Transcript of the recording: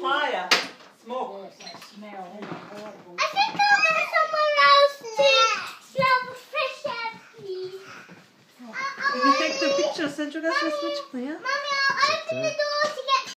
fire. Smoke. I smell. I think I want someone else to smell the fresh air, please. Uh, uh, you take the picture, send you guys switch, please. Mommy, I'll open the door.